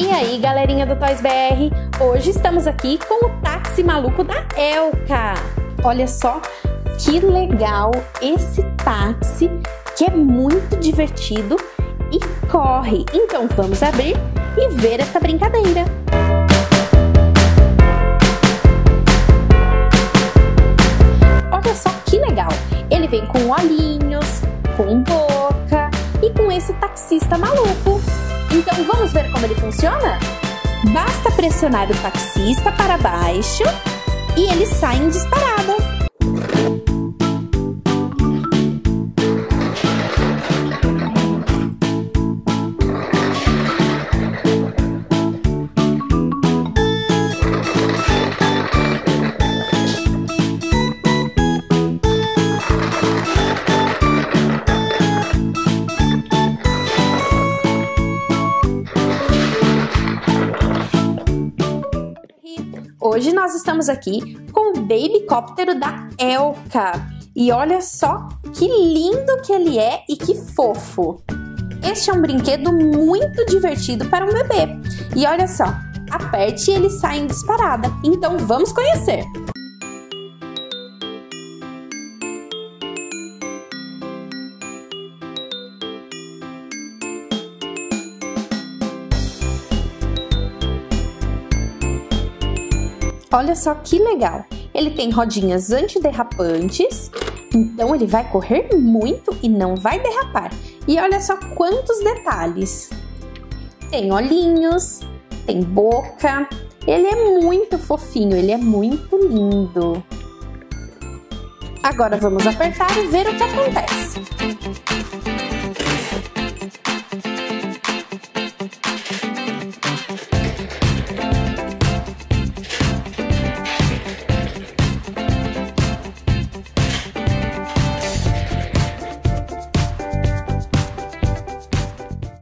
E aí, galerinha do Toys BR, hoje estamos aqui com o táxi maluco da Elka. Olha só que legal esse táxi, que é muito divertido e corre. Então vamos abrir e ver essa brincadeira. Olha só que legal, ele vem com olhinhos, com boca e com esse taxista maluco. Então vamos ver como ele funciona? Basta pressionar o taxista para baixo e ele sai em disparada. Hoje nós estamos aqui com o Babycóptero da Elka. E olha só que lindo que ele é e que fofo. Este é um brinquedo muito divertido para um bebê. E olha só, aperte e ele sai em disparada. Então vamos conhecer! Olha só que legal! Ele tem rodinhas antiderrapantes, então ele vai correr muito e não vai derrapar. E olha só quantos detalhes! Tem olhinhos, tem boca, ele é muito fofinho, ele é muito lindo. Agora vamos apertar e ver o que acontece.